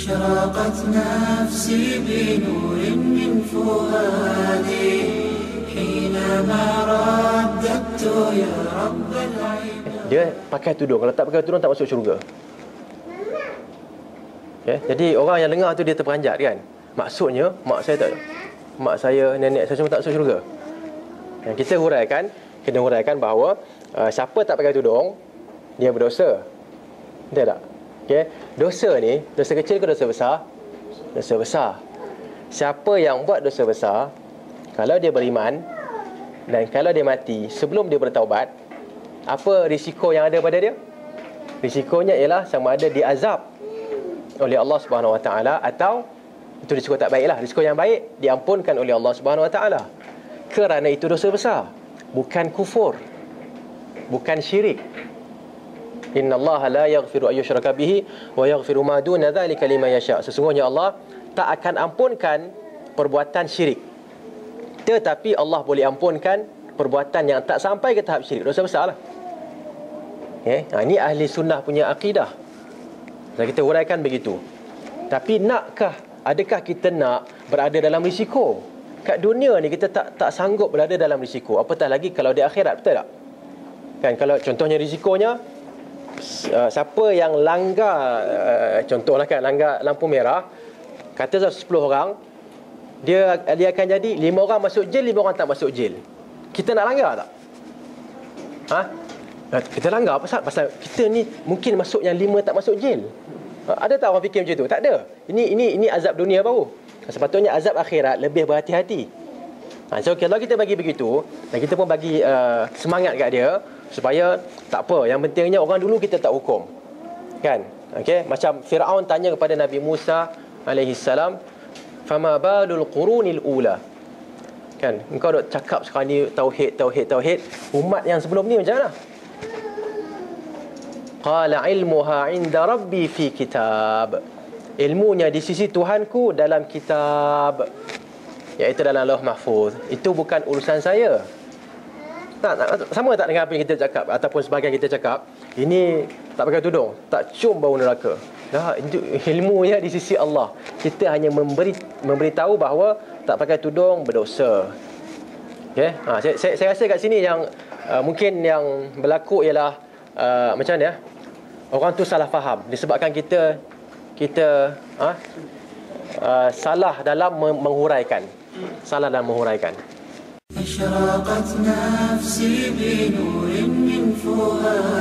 أشرقت نفسي بنور من فؤادي حينما رددت يا رب العباد Dia pakai tudung. Kalau tak pakai tudung tak masuk syurga. Okay? Jadi orang yang dengar tu dia terperanjat kan. Maksudnya mak saya tak mak saya, nenek saya semua tak masuk syurga. Yang kita huraikan, kena huraikan bahawa uh, siapa tak pakai tudung dia berdosa. Betul tak? Okey. Dosa ni, dosa kecil ke dosa besar? Dosa besar. Siapa yang buat dosa besar, kalau dia beriman dan kalau dia mati sebelum dia bertaubat, apa risiko yang ada pada dia? Risikonya ialah sama ada diazab oleh Allah Subhanahu Wa Taala atau itu risiko tak baiklah. Risiko yang baik diampunkan oleh Allah Subhanahu Wa Taala. Kerana itu dosa besar, bukan kufur. Bukan syirik. Inna Allah la yaghfiru ayyushraka bihi wa yaghfiru ma duna dzalika liman yasha. Sesungguhnya Allah tak akan ampunkan perbuatan syirik. Tetapi Allah boleh ampunkan perbuatan yang tak sampai ke tahap syirik. Dosa besarlah. Okay? Ha, ini ahli sunnah punya akidah. Dan kita huraikan begitu. Tapi nakkah, adakah kita nak berada dalam risiko? Kat dunia ni kita tak tak sanggup berada dalam risiko. Apatah lagi kalau di akhirat, betul tak? Kan kalau contohnya risikonya uh, siapa yang langgar uh, contohlah kan langgar lampu merah kata 10 orang dia dia akan jadi 5 orang masuk jail 5 orang tak masuk jail kita nak langgar tak? Ha? Kita langgar pasal pasal kita ni mungkin masuk yang 5 tak masuk jail Uh, ada tak orang fikir macam tu? Tak ada. Ini ini ini azab dunia baru. Sepatutnya azab akhirat lebih berhati-hati Ha, so kalau kita bagi begitu dan kita pun bagi uh, semangat kat dia supaya tak apa yang pentingnya orang dulu kita tak hukum. Kan? Okey, macam Firaun tanya kepada Nabi Musa alaihi salam, "Fama balul qurunil ula?" Kan? Engkau dok cakap sekarang ni tauhid, tauhid, tauhid, umat yang sebelum ni macam mana? Qala ilmuha inda rabbi fi kitab. Ilmunya di sisi Tuhanku dalam kitab iaitu dalam Lauh Mahfuz. Itu bukan urusan saya. Tak, tak, sama tak dengan apa yang kita cakap ataupun sebahagian kita cakap, ini tak pakai tudung, tak cium bau neraka. Dah itu ilmunya di sisi Allah. Kita hanya memberi memberitahu bahawa tak pakai tudung berdosa. Okey. Ha, saya, saya saya rasa kat sini yang uh, mungkin yang berlaku ialah uh, macam ya? Orang tu salah faham disebabkan kita kita ha, uh, salah dalam menghuraikan Salah dalam menghuraikan. أشرقت نفسي بنور من فؤادي حينما